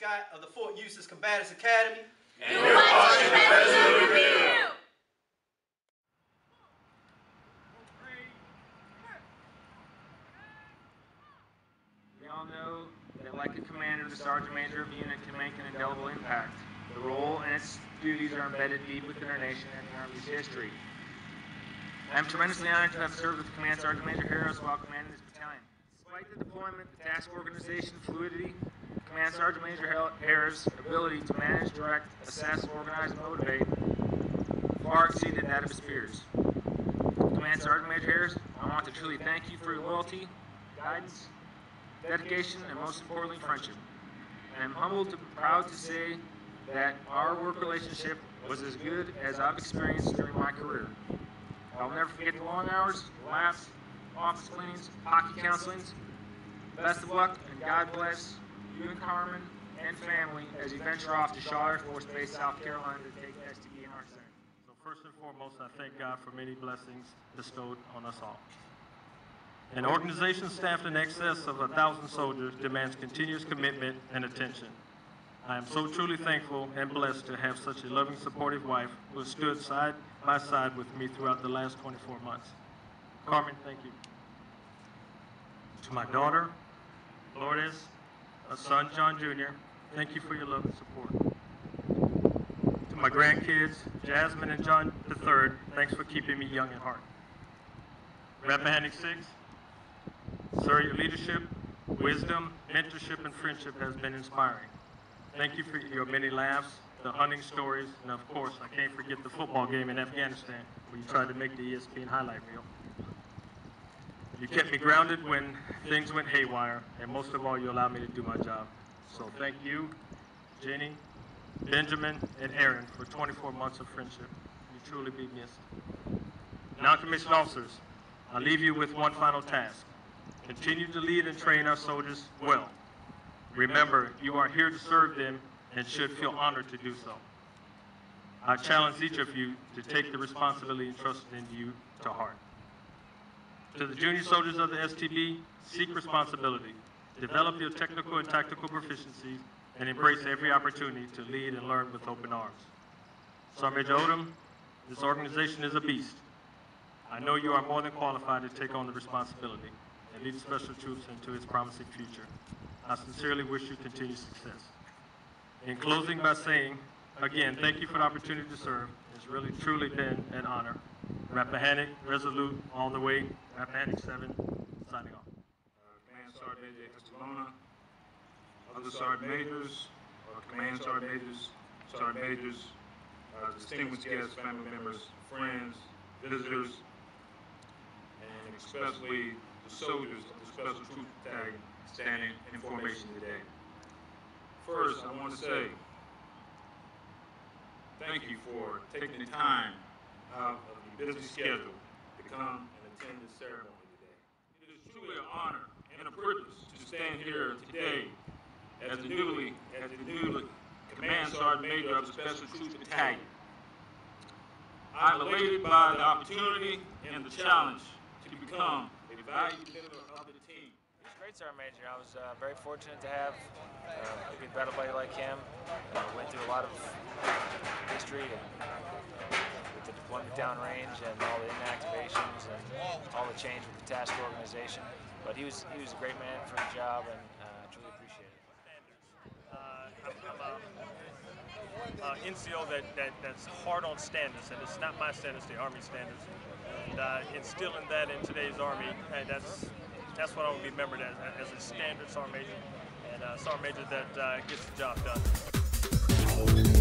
Patrick Scott of the Fort Eustis Combatants Academy. And we're watching the Presidential Review! We all know that like a commander, the sergeant major of a unit can make an indelible impact. The role and its duties are embedded deep within our nation and the Army's history. I am tremendously honored to have served with Command Sergeant Major Harris while commanding this battalion. Despite the deployment, the task organization, fluidity, Command Sergeant Major Harris' ability to manage, direct, assess, organize, and motivate far exceeded that of his peers. Command Sergeant Major Harris, I want to truly thank you for your loyalty, guidance, dedication, and most importantly, friendship. I am humbled and proud to say that our work relationship was as good as I've experienced during my career. I'll never forget the long hours, laughs, office cleanings, hockey counselings. Best of luck and God bless you and Carmen and family as you venture off to Shaw Air Force Base, South Carolina to take STB in ARCENT. So first and foremost, I thank God for many blessings bestowed on us all. An organization staffed in excess of a thousand soldiers demands continuous commitment and attention. I am so truly thankful and blessed to have such a loving, supportive wife who has stood side by side with me throughout the last 24 months. Carmen, thank you. To my daughter, Lourdes, a son, John Jr., thank you for your love and support. To my grandkids, Jasmine and John III, thanks for keeping me young at heart. Rappahannock 6, sir, your leadership, wisdom, mentorship, and friendship has been inspiring. Thank you for your many laughs, the hunting stories, and of course, I can't forget the football game in Afghanistan where you tried to make the ESPN highlight reel. You kept me grounded when things went haywire, and most of all, you allowed me to do my job. So thank you, Jenny, Benjamin, and Aaron for 24 months of friendship. You truly be missed. Non-commissioned officers, I leave you with one final task. Continue to lead and train our soldiers well. Remember, you are here to serve them and should feel honored to do so. I challenge each of you to take the responsibility entrusted in you to heart. To the junior soldiers of the STB, seek responsibility, develop your technical and tactical proficiencies, and embrace every opportunity to lead and learn with open arms. Sergeant Major Odom, this organization is a beast. I know you are more than qualified to take on the responsibility and lead Special Troops into its promising future. I sincerely wish you continued success. In closing by saying, again, thank you for the opportunity to serve. It's really truly been an honor. Rappahannock, Resolute, all the way, Rappahannock 7, signing off. Uh, Command Sergeant Major Escalona, other sergeant majors, or command sergeant majors, sergeant majors, uh, distinguished guests, family members, friends, visitors, and especially the soldiers of the Special Troops Battalion standing in formation today. First, I want to say thank you for taking the time out of your busy schedule to come and attend this ceremony today. It is truly an honor and a privilege to stand here today as the newly, as the newly Command Sergeant Major of the Special Troops Battalion. I'm elated by the opportunity and the challenge to become a valued member of the team. He's a great sergeant major. I was uh, very fortunate to have uh, a good battle buddy like him. Uh, went through a lot of history and, uh, with downrange and all the inactivations and all the change with the task organization. But he was he was a great man for the job, and uh, truly appreciate it. Uh, I'm, I'm a uh, NCO that, that, that's hard on standards, and it's not my standards, the Army standards. And uh, instilling that in today's Army, and that's that's what I will be remembered as, as a standard sergeant major, and uh, sergeant major that uh, gets the job done.